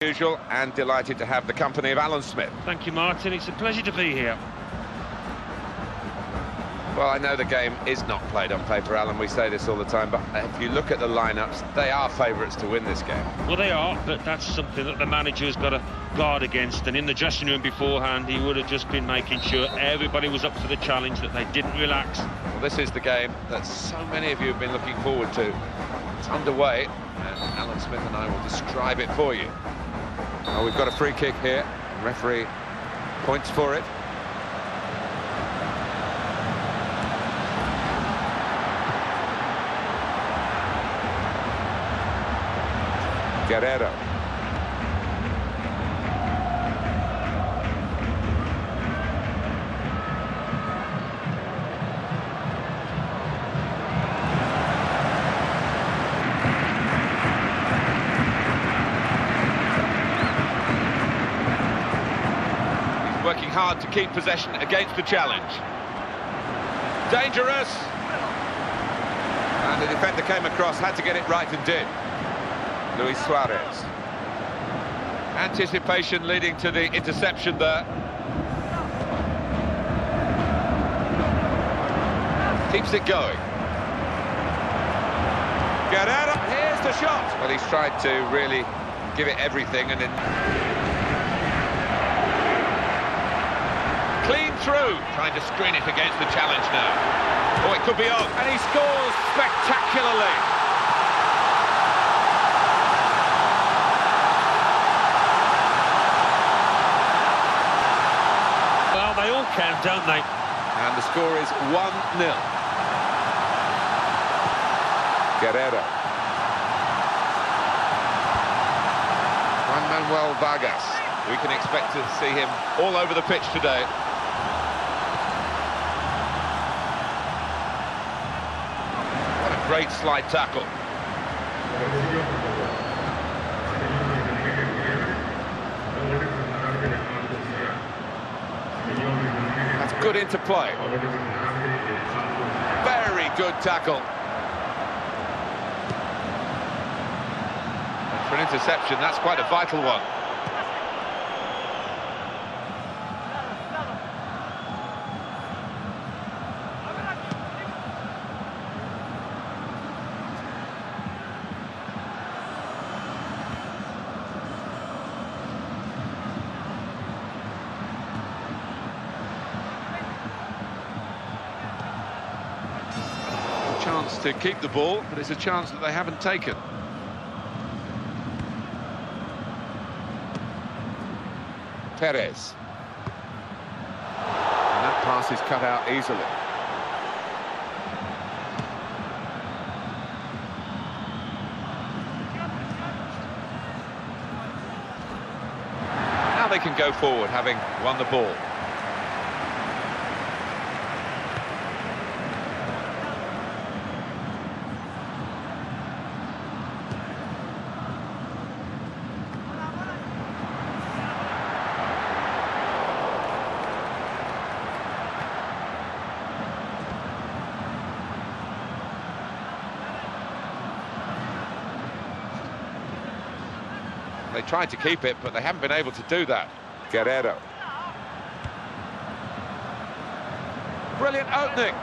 Usual and delighted to have the company of Alan Smith. Thank you, Martin. It's a pleasure to be here. Well, I know the game is not played on paper, Alan. We say this all the time, but if you look at the lineups, they are favourites to win this game. Well, they are, but that's something that the manager has got to guard against. And in the dressing room beforehand, he would have just been making sure everybody was up for the challenge, that they didn't relax. Well, this is the game that so many of you have been looking forward to. It's underway, and Alan Smith and I will describe it for you. Oh, we've got a free kick here. referee points for it. Guerrero. He's working hard to keep possession against the challenge. Dangerous. And the defender came across, had to get it right and did. Luis Suarez. Anticipation leading to the interception there. Keeps it going. Guerrero, here's the shot. Well, he's tried to really give it everything and then... through, trying to screen it against the challenge now. Oh, it could be on. And he scores spectacularly. Well, they all can, don't they? And the score is 1-0. Guerrero. Juan Manuel Vargas. We can expect to see him all over the pitch today. Great slide tackle. That's good interplay. Very good tackle. For an interception, that's quite a vital one. chance to keep the ball, but it's a chance that they haven't taken. Perez. And that pass is cut out easily. Now they can go forward, having won the ball. They tried to keep it, but they haven't been able to do that. Guerrero. Brilliant opening.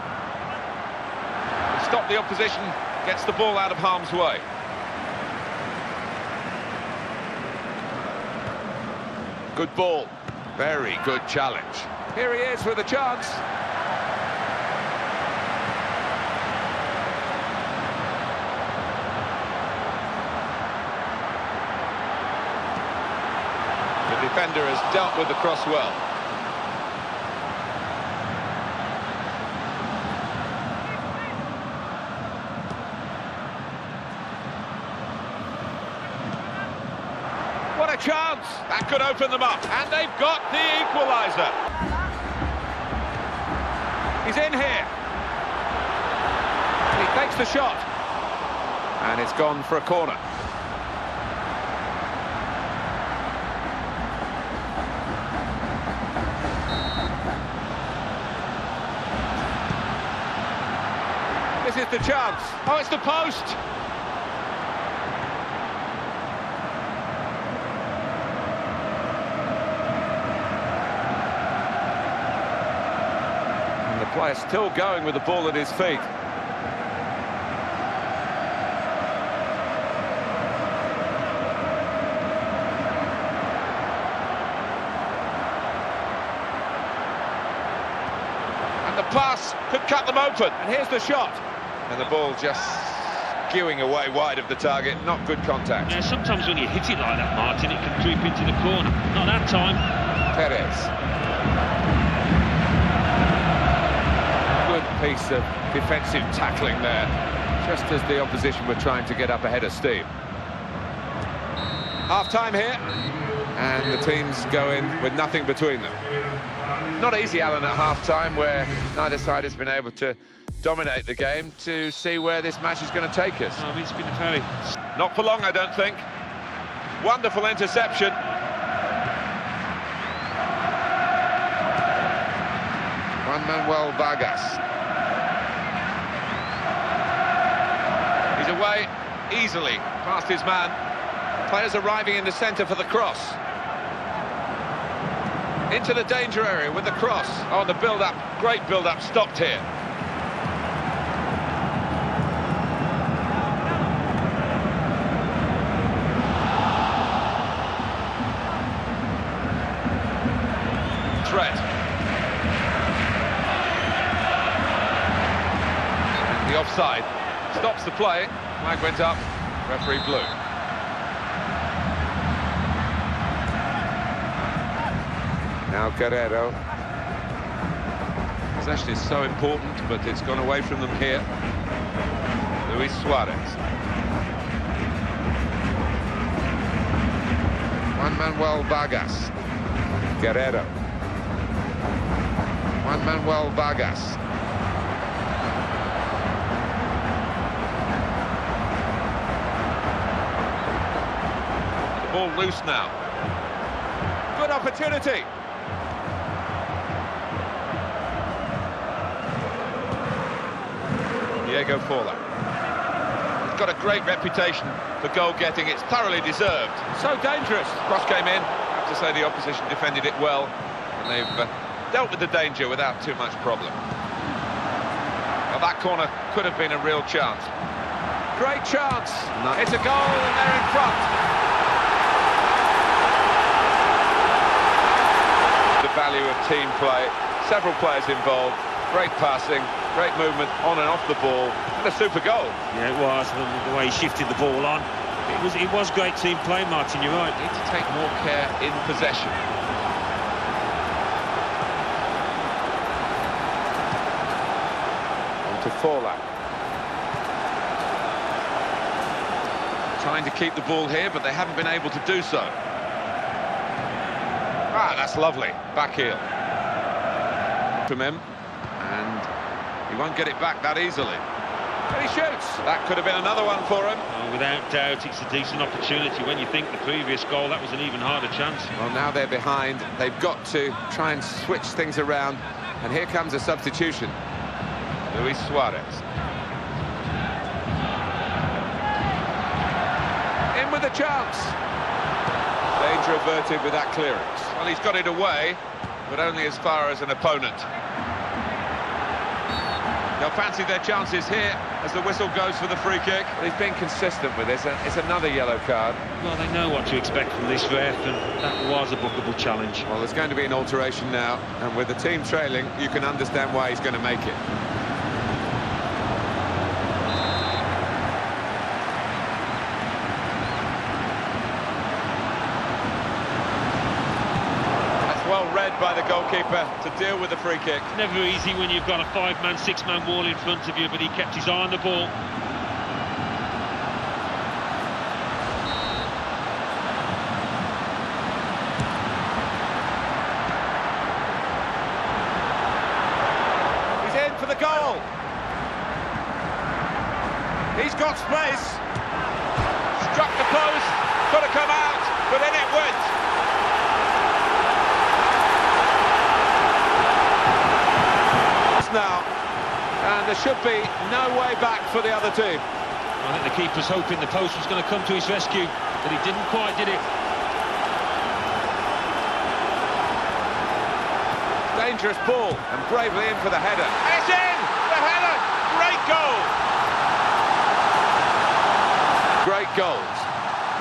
Stop the opposition, gets the ball out of harm's way. Good ball. Very good challenge. Here he is with a chance. Defender has dealt with the cross well. What a chance! That could open them up. And they've got the equaliser. He's in here. He takes the shot. And it's gone for a corner. the chance. Oh, it's the post. And the player still going with the ball at his feet. the pass could cut them open. And here's the shot. And the ball just skewing away wide of the target. Not good contact. Yeah, sometimes when you hit it like that, Martin, it can creep into the corner. Not that time. Perez. Good piece of defensive tackling there, just as the opposition were trying to get up ahead of Steve. Half-time here, and the teams go in with nothing between them. Not easy, Alan, at half-time, where neither side has been able to dominate the game to see where this match is going to take us. Mean, it's been. Not for long, I don't think. Wonderful interception. Juan Manuel Vargas. He's away easily past his man. Players arriving in the centre for the cross. Into the danger area with the cross. Oh, the build-up, great build-up, stopped here. The offside stops the play. Flag went up. Referee blew. Now Guerrero. Possession is so important, but it's gone away from them here. Luis Suarez. Juan Manuel Vargas. Guerrero. Juan Manuel Vargas. The ball loose now. Good opportunity. Diego Forlan. He's got a great reputation for goal-getting. It's thoroughly deserved. So dangerous. Cross came in. I have to say the opposition defended it well. And they've uh, dealt with the danger without too much problem. Well, that corner could have been a real chance. Great chance. No. It's a goal and they're in front. The value of team play. Several players involved. Great passing, great movement on and off the ball, and a super goal. Yeah, it was, the way he shifted the ball on. It was, it was great team play, Martin, you're right. Need to take more care in possession. On to Forlan. Trying to keep the ball here, but they haven't been able to do so. Ah, that's lovely. Back heel. From him. And he won't get it back that easily. And he shoots. That could have been another one for him. Oh, without doubt, it's a decent opportunity. When you think the previous goal, that was an even harder chance. Well, now they're behind. They've got to try and switch things around. And here comes a substitution. Luis Suarez. In with a chance. Danger averted with that clearance. Well, he's got it away, but only as far as an opponent. They'll fancy their chances here as the whistle goes for the free kick. But he's been consistent with this, and it's another yellow card. Well, they know what to expect from this ref, and that was a bookable challenge. Well, there's going to be an alteration now, and with the team trailing, you can understand why he's going to make it. Well read by the goalkeeper to deal with the free kick. Never easy when you've got a five-man, six-man wall in front of you, but he kept his eye on the ball. He's in for the goal. He's got space. Struck the post, could have come out, but in it went. Now, and there should be no way back for the other team. I think the keeper's hoping the post was going to come to his rescue, but he didn't quite, did it? dangerous ball and bravely in for the header. It's in! The header! Great goal! Great goals.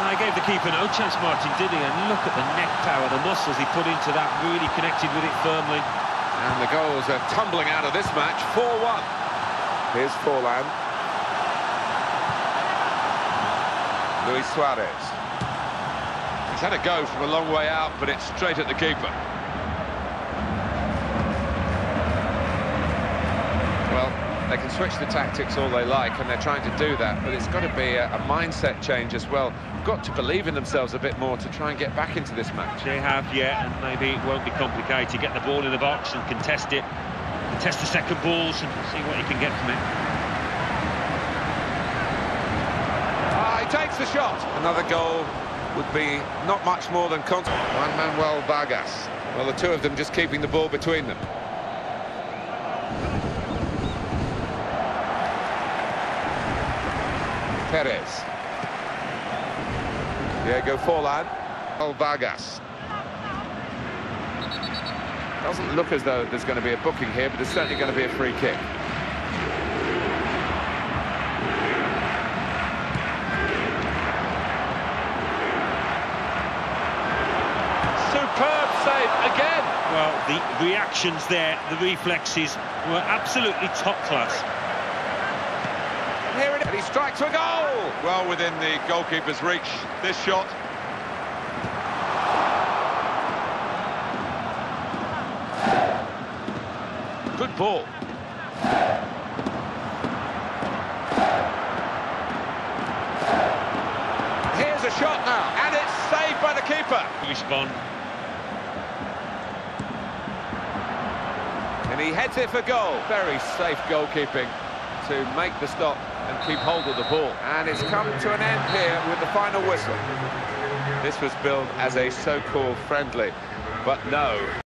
I gave the keeper no chance, Martin, did he? And look at the neck power, the muscles he put into that, really connected with it firmly. And the goals are tumbling out of this match, 4-1. Here's Forlan. Luis Suarez. He's had a go from a long way out, but it's straight at the keeper. They can switch the tactics all they like, and they're trying to do that, but it's got to be a, a mindset change as well. Got to believe in themselves a bit more to try and get back into this match. They have, yeah, and maybe it won't be complicated. Get the ball in the box and contest it, contest the second balls and see what you can get from it. Ah, he takes the shot. Another goal would be not much more than constant. Juan Manuel Vargas. Well, the two of them just keeping the ball between them. Perez. Diego Forlan. Oh, Vargas. Doesn't look as though there's going to be a booking here, but there's certainly going to be a free kick. Superb save again. Well, the reactions there, the reflexes were absolutely top class. Here it is. And he strikes a goal. Well within the goalkeeper's reach, this shot. Good ball. Here's a shot now, and it's saved by the keeper. Respond. And he heads it for goal. Very safe goalkeeping to make the stop and keep hold of the ball. And it's come to an end here with the final whistle. This was billed as a so-called friendly, but no.